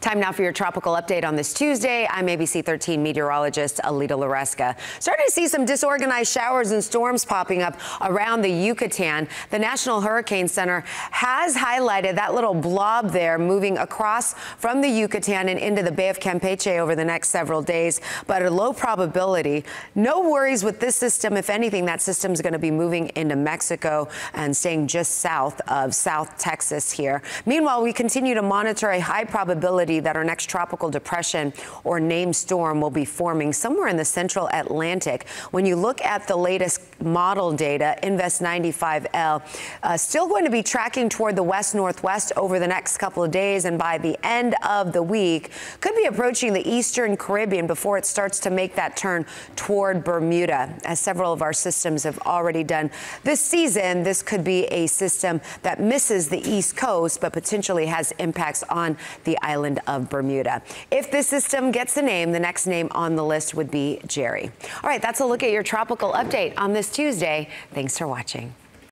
Time now for your tropical update on this Tuesday. I'm ABC 13 meteorologist Elita Loresca. Starting to see some disorganized showers and storms popping up around the Yucatan. The National Hurricane Center has highlighted that little blob there moving across from the Yucatan and into the Bay of Campeche over the next several days, but a low probability. No worries with this system. If anything, that system is going to be moving into Mexico and staying just south of South Texas here. Meanwhile, we continue to monitor a high probability that our next tropical depression or named storm will be forming somewhere in the central Atlantic. When you look at the latest model data, Invest 95L, uh, still going to be tracking toward the west northwest over the next couple of days, and by the end of the week, could be approaching the eastern Caribbean before it starts to make that turn toward Bermuda. As several of our systems have already done this season, this could be a system that misses the east coast, but potentially has impacts on the island of Bermuda. If this system gets a name, the next name on the list would be Jerry. All right, that's a look at your tropical update on this Tuesday. Thanks for watching.